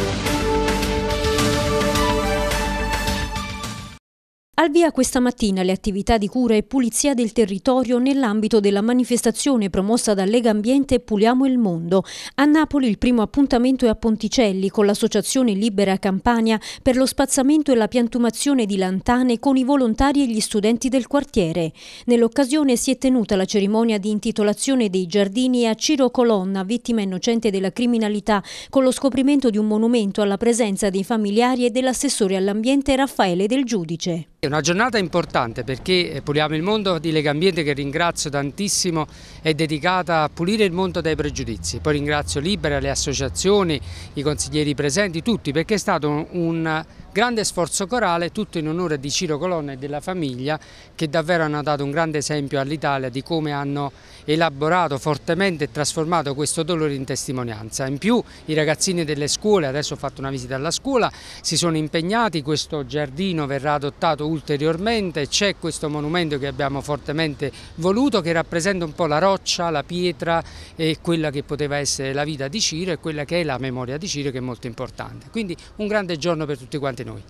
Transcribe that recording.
Thank you. Al via questa mattina le attività di cura e pulizia del territorio nell'ambito della manifestazione promossa da Lega Ambiente Puliamo il Mondo. A Napoli il primo appuntamento è a Ponticelli con l'associazione Libera Campania per lo spazzamento e la piantumazione di lantane con i volontari e gli studenti del quartiere. Nell'occasione si è tenuta la cerimonia di intitolazione dei giardini a Ciro Colonna, vittima innocente della criminalità, con lo scoprimento di un monumento alla presenza dei familiari e dell'assessore all'ambiente Raffaele Del Giudice. Una giornata importante perché eh, Puliamo il Mondo di Lega Ambiente che ringrazio tantissimo è dedicata a pulire il mondo dai pregiudizi. Poi ringrazio Libera, le associazioni, i consiglieri presenti, tutti perché è stato un grande sforzo corale tutto in onore di Ciro Colonna e della famiglia che davvero hanno dato un grande esempio all'Italia di come hanno elaborato fortemente e trasformato questo dolore in testimonianza. In più i ragazzini delle scuole, adesso ho fatto una visita alla scuola, si sono impegnati, questo giardino verrà adottato ulteriormente, c'è questo monumento che abbiamo fortemente voluto che rappresenta un po' la roccia, la pietra e quella che poteva essere la vita di Ciro e quella che è la memoria di Ciro che è molto importante. Quindi un grande giorno per tutti quanti noi.